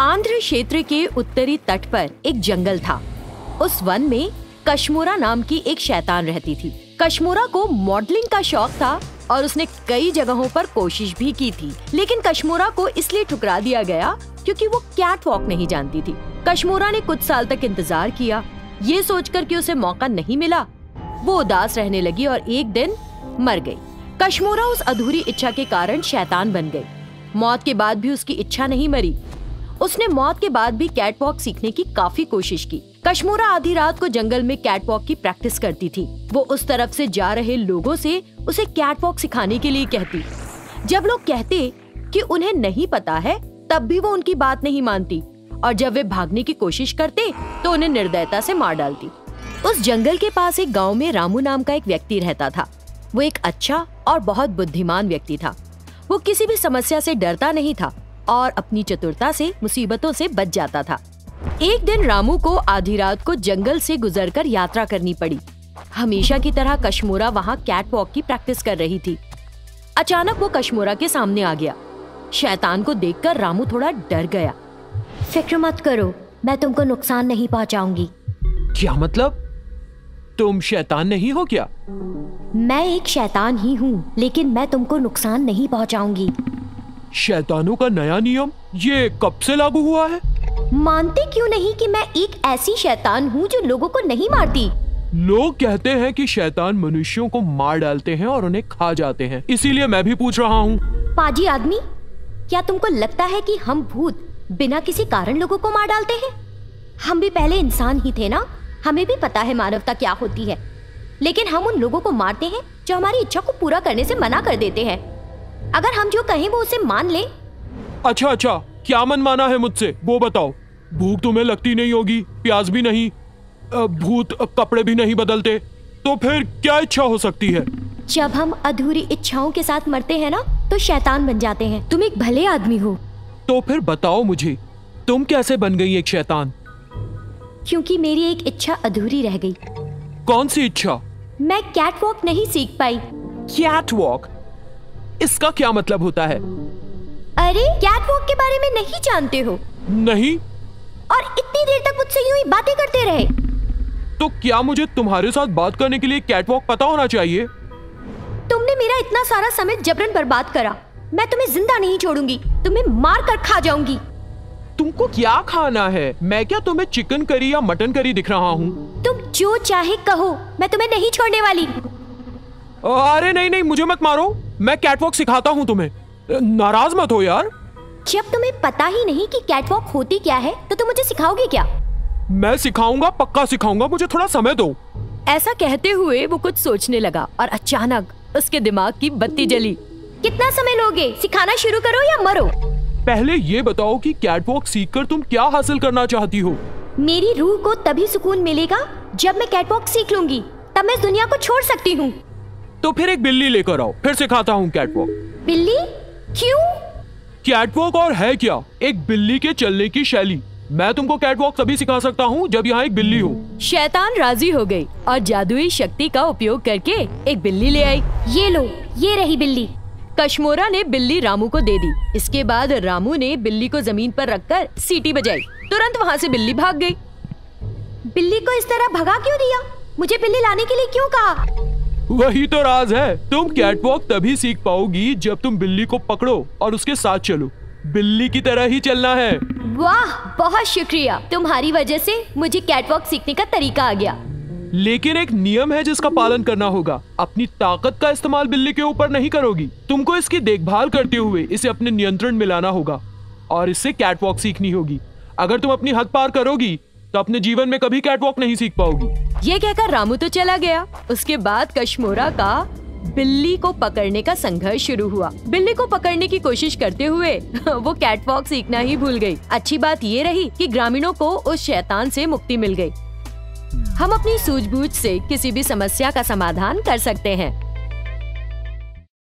आंध्र क्षेत्र के उत्तरी तट पर एक जंगल था। उस वन में कश्मोरा नाम की एक शैतान रहती थी। कश्मोरा को मॉडलिंग का शौक था और उसने कई जगहों पर कोशिश भी की थी। लेकिन कश्मोरा को इसलिए ठुकरा दिया गया क्योंकि वो कैट वॉक नहीं जानती थी। कश्मोरा ने कुछ साल तक इंतज़ार किया। ये सोचकर कि उसे मौका नहीं मिला, वो उदास रहने लगी और एक दिन मर गई। कश्मोरा उस अधूरी इच्छा के कारण शैतान बन गई। मौत के बाद भी उसकी इच्छा नहीं मरी। उसने मौत के बाद भी कैट वॉक सीखने की काफ़ी कोशिश की। कश्मोरा आधी रात को जंगल में कैट वॉक की प्रैक्टिस करती थी। वो उस तरफ़ से जा रहे लोगों से उसे कैट वॉक सिखाने के लिए कहती। जब लोग कहते कि उन्हें नहीं पता है, तब भी वो उनकी बात नहीं मानती और जब वे भागने की कोशिश करते तो उन्हें निर्दयता से मार डालती। उस जंगल के पास एक गाँव में रामू नाम का एक व्यक्ति रहता था। वो एक अच्छा और बहुत बुद्धिमान व्यक्ति था। वो किसी भी समस्या से डरता नहीं था। और अपनी चतुरता से मुसीबतों से बच जाता था। एक दिन रामू को आधी रात को जंगल से गुजरकर यात्रा करनी पड़ी। हमेशा की तरह कश्मोरा वहाँ कैट वॉक की प्रैक्टिस कर रही थी। अचानक वो कश्मोरा के सामने आ गया। शैतान को देखकर रामू थोड़ा डर गया। फ़िक्र मत करो मैं तुमको नुकसान नहीं पहुंचाऊँगी। क्या मतलब? तुम शैतान नहीं हो क्या? मैं एक शैतान ही हूँ लेकिन मैं तुमको नुकसान नहीं पहुंचाऊँगी। शैतानों का नया नियम ये कब से लागू हुआ है? मानते क्यों नहीं कि मैं एक ऐसी शैतान हूँ जो लोगों को नहीं मारती? लोग कहते हैं कि शैतान मनुष्यों को मार डालते हैं और उन्हें खा जाते हैं। इसीलिए मैं भी पूछ रहा हूँ। पाजी आदमी क्या तुमको लगता है कि हम भूत बिना किसी कारण लोगों को मार डालते हैं? हम भी पहले इंसान ही थे ना? हमें भी पता है मानवता क्या होती है। लेकिन हम उन लोगों को मारते हैं जो हमारी इच्छा को पूरा करने से मना कर देते हैं। अगर हम जो कहें वो उसे मान ले। अच्छा अच्छा क्या मन माना है मुझसे? वो बताओ। भूख तुम्हें लगती नहीं होगी प्यास भी नहीं भूत कपड़े भी नहीं बदलते तो फिर क्या इच्छा हो सकती है? जब हम अधूरी इच्छाओं के साथ मरते हैं ना तो शैतान बन जाते हैं। तुम एक भले आदमी हो। तो फिर बताओ मुझे तुम कैसे बन गई एक शैतान? क्योंकि मेरी एक इच्छा अधूरी रह गई। कौन सी इच्छा? मैं कैट वॉक नहीं सीख पाई। कैट वॉक इसका क्या मतलब होता है? अरे कैट वॉक के बारे में नहीं जानते हो? नहीं। और इतनी देर तक मुझसे यूँ ही बातें करते रहे। तो क्या मुझे तुम्हारे साथ बात करने के लिए कैट वॉक पता होना चाहिए? तुमने मेरा इतना सारा समय जबरन बर्बाद करा। मैं तुम्हें ज़िंदा नहीं छोड़ूँगी तुम्हें मार कर खा जाऊँगी। तुमको क्या खाना है? मैं क्या तुम्हें चिकन करी या मटन करी दिख रहा हूँ? तुम जो चाहे कहो मैं तुम्हें नहीं छोड़ने वाली। अरे नहीं नहीं मुझे मत मारो। मैं कैटवॉक सिखाता हूँ तुम्हें। नाराज़ मत हो यार। जब तुम्हें पता ही नहीं कि कैटवॉक होती क्या है तो तुम मुझे सिखाओगे क्या? मैं सिखाऊँगा पक्का सिखाऊँगा मुझे थोड़ा समय दो। ऐसा कहते हुए वो कुछ सोचने लगा और अचानक उसके दिमाग की बत्ती जली। कितना समय लोगे? सिखाना शुरू करो या मरो? पहले ये बताओ कि कैटवॉक सीखकर तुम क्या हासिल करना चाहती हो। मेरी रूह को तभी सुकून मिलेगा जब मैं कैटवॉक सीख लूँगी तब मैं दुनिया को छोड़ सकती हूँ। तो फिर एक बिल्ली लेकर आओ। फिर सिखाता हूँ कैटवॉक बिल्ली? क्यों? कैटवॉक और है क्या? एक बिल्ली के चलने की शैली। मैं तुमको कैटवॉक तभी सिखा सकता हूँ जब यहाँ एक बिल्ली हो। शैतान राज़ी हो गई और जादुई शक्ति का उपयोग करके एक बिल्ली ले आई। ये लो ये रही बिल्ली। कश्मोरा ने बिल्ली रामू को दे दी। इसके बाद रामू ने बिल्ली को ज़मीन पर रखकर सीटी बजाई। तुरंत वहाँ से बिल्ली भाग गई। बिल्ली को इस तरह भगा क्यों दिया? मुझे बिल्ली लाने के लिए क्यों कहा? वही तो राज है। तुम कैटवॉक तभी सीख पाओगी जब तुम बिल्ली को पकड़ो और उसके साथ चलो। बिल्ली की तरह ही चलना है। वाह बहुत शुक्रिया। तुम्हारी वजह से मुझे कैटवॉक सीखने का तरीका आ गया। लेकिन एक नियम है जिसका पालन करना होगा। अपनी ताकत का इस्तेमाल बिल्ली के ऊपर नहीं करोगी। तुमको इसकी देखभाल करते हुए इसे अपने नियंत्रण में लाना होगा और इससे कैटवॉक सीखनी होगी। अगर तुम अपनी हद पार करोगी तो अपने जीवन में कभी कैटवॉक नहीं सीख पाओगी। ये कहकर रामू तो चला गया। उसके बाद कश्मोरा का बिल्ली को पकड़ने का संघर्ष शुरू हुआ। बिल्ली को पकड़ने की कोशिश करते हुए वो कैटवॉक सीखना ही भूल गई। अच्छी बात ये रही कि ग्रामीणों को उस शैतान से मुक्ति मिल गई। हम अपनी सूझबूझ से किसी भी समस्या का समाधान कर सकते हैं।